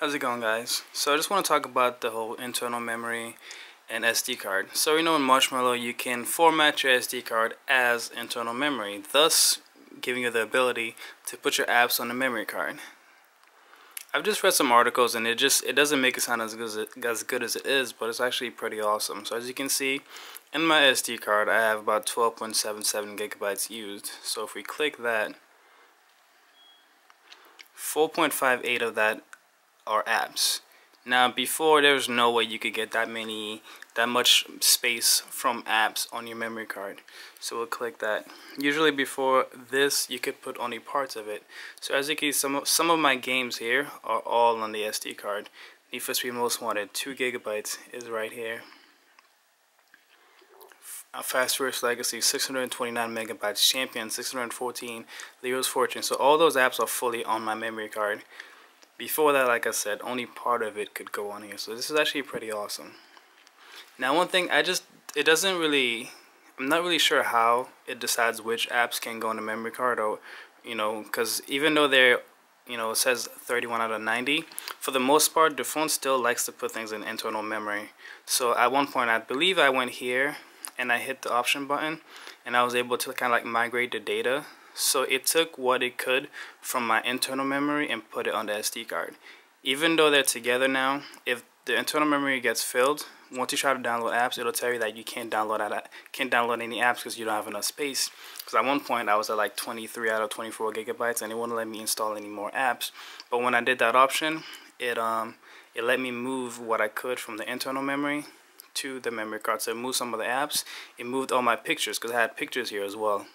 How's it going guys? So I just want to talk about the whole internal memory and SD card. So you know in Marshmallow you can format your SD card as internal memory, thus giving you the ability to put your apps on the memory card. I've just read some articles and it just it doesn't make it sound as good as it, as good as it is, but it's actually pretty awesome. So as you can see, in my SD card I have about 12.77 gigabytes used. So if we click that, 4.58 of that are apps. Now before there was no way you could get that many that much space from apps on your memory card. So we'll click that. Usually before this you could put only parts of it. So as you can see some of, some of my games here are all on the SD card. Need for Speed Most Wanted 2 gigabytes is right here. Fast Furious Legacy 629 megabytes, Champion 614, Leo's Fortune. So all those apps are fully on my memory card. Before that, like I said, only part of it could go on here. So this is actually pretty awesome. Now one thing, I just, it doesn't really, I'm not really sure how it decides which apps can go on the memory card or, you know, because even though they're, you know, it says 31 out of 90, for the most part, the phone still likes to put things in internal memory. So at one point, I believe I went here and I hit the option button and I was able to kind of like migrate the data so it took what it could from my internal memory and put it on the SD card. Even though they're together now, if the internal memory gets filled, once you try to download apps, it'll tell you that you can't download that can't download any apps because you don't have enough space. Because at one point I was at like 23 out of 24 gigabytes, and it wouldn't let me install any more apps. But when I did that option, it um it let me move what I could from the internal memory to the memory card. So it moved some of the apps. It moved all my pictures because I had pictures here as well.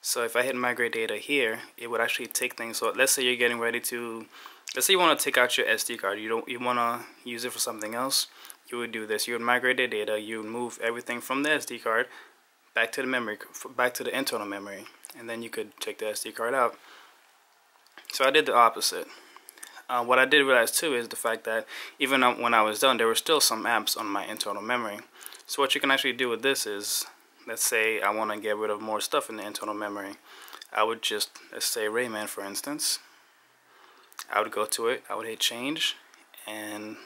So if I hit migrate data here, it would actually take things. So let's say you're getting ready to, let's say you want to take out your SD card. You don't, you want to use it for something else. You would do this. You would migrate the data. You would move everything from the SD card back to the memory, back to the internal memory, and then you could take the SD card out. So I did the opposite. Uh, what I did realize too is the fact that even when I was done, there were still some apps on my internal memory. So what you can actually do with this is let's say I want to get rid of more stuff in the internal memory. I would just let's say Rayman for instance. I would go to it I would hit change and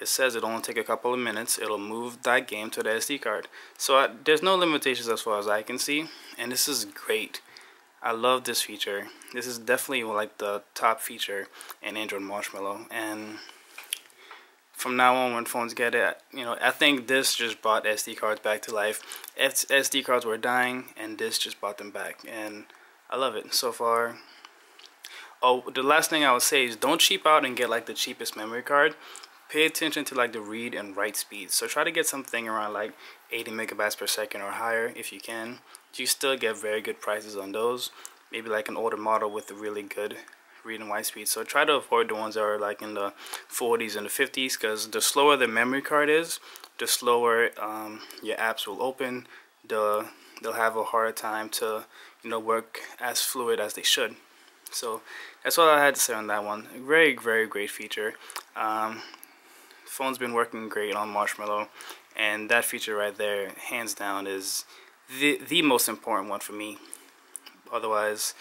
it says it'll only take a couple of minutes. It'll move that game to the SD card. So I, there's no limitations as far as I can see and this is great I love this feature. This is definitely like the top feature in Android Marshmallow and from now on when phones get it you know I think this just brought SD cards back to life. SD cards were dying and this just brought them back and I love it so far. Oh the last thing I would say is don't cheap out and get like the cheapest memory card pay attention to like the read and write speed so try to get something around like 80 megabytes per second or higher if you can you still get very good prices on those maybe like an older model with a really good read and write speed. So try to avoid the ones that are like in the 40s and the 50s because the slower the memory card is, the slower um, your apps will open. The they'll have a harder time to you know work as fluid as they should. So that's all I had to say on that one. Very very great feature. Um, phone's been working great on Marshmallow, and that feature right there, hands down, is the the most important one for me. Otherwise,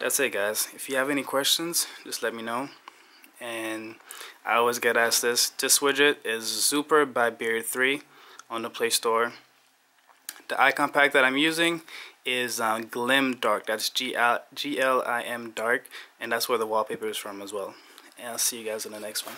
that's it guys. If you have any questions just let me know. And I always get asked this this widget is Zooper by Beard 3 on the Play Store. The icon pack that I'm using is uh, Glim Dark. That's G-L-I-M Dark and that's where the wallpaper is from as well. And I'll see you guys in the next one